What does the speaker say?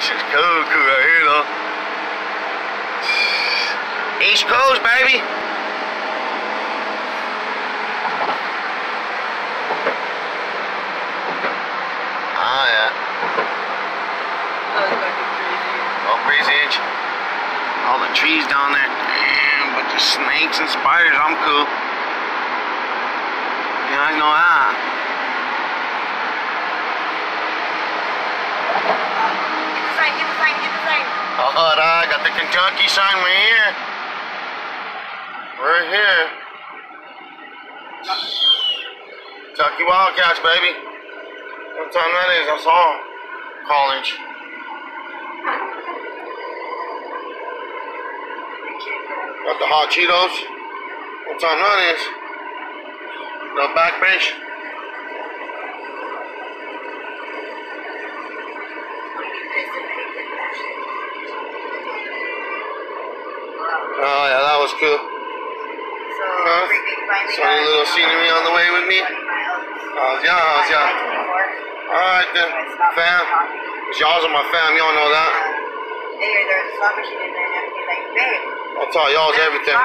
this is cool, cool right here, though. East Coast, baby. Ah, yeah. Oh, crazy edge. All the trees down there. Damn, but the snakes and spiders, I'm cool. Yeah, I know that. Get the sign, get the sign, get the sign. All right, got the Kentucky sign right here. Right here. Kentucky Wildcats, baby. What time that is? I saw college. Got the hot Cheetos. What time that is? The back Oh yeah, that was cool. So, Huh? So any little scenery on the way with me? 20 miles. How's y'all? How's y'all? Alright then, fam. Y'all's are my fam, y'all know that. Um, there, there's a slot machine in there and everything. Like, babe, I'll tell y'all's everything.